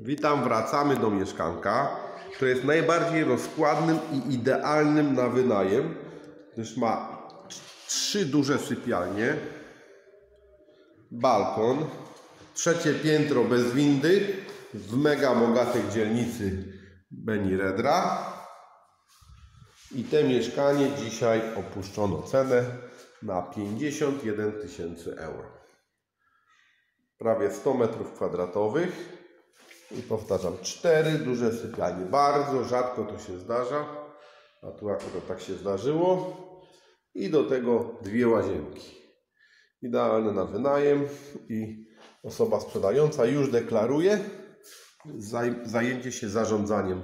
Witam, wracamy do mieszkanka, które jest najbardziej rozkładnym i idealnym na wynajem, gdyż ma trzy duże sypialnie, balkon, trzecie piętro bez windy w mega bogatej dzielnicy Beniredra. I te mieszkanie dzisiaj opuszczono cenę na 51 tysięcy euro. Prawie 100 metrów kwadratowych. I powtarzam, cztery duże sypialnie. Bardzo rzadko to się zdarza, a tu akurat tak się zdarzyło. I do tego dwie łazienki. Idealne na wynajem i osoba sprzedająca już deklaruje zaj- zajęcie się zarządzaniem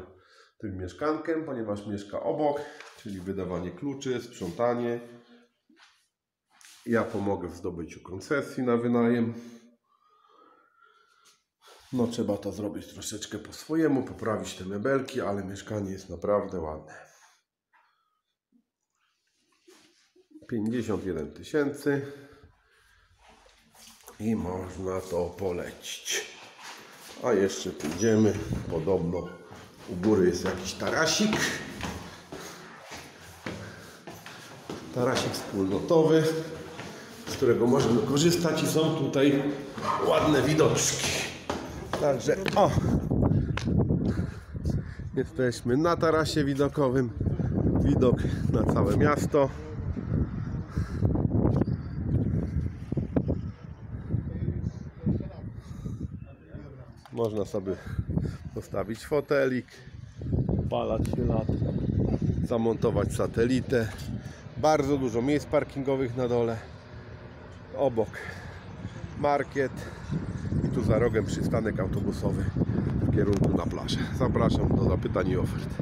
tym mieszkankiem, ponieważ mieszka obok, czyli wydawanie kluczy, sprzątanie. Ja pomogę w zdobyciu koncesji na wynajem. No trzeba to zrobić troszeczkę po swojemu, poprawić te mebelki, ale mieszkanie jest naprawdę ładne. 51 tysięcy i można to polecić. A jeszcze pójdziemy, podobno u góry jest jakiś tarasik. Tarasik wspólnotowy, z którego możemy korzystać i są tutaj ładne widoczki. Także o! Jesteśmy na tarasie widokowym. Widok na całe miasto. Można sobie postawić fotelik, palać się lat, zamontować satelitę. Bardzo dużo miejsc parkingowych na dole. Obok market tu za rogiem przystanek autobusowy w kierunku na plażę. Zapraszam do zapytań i ofert.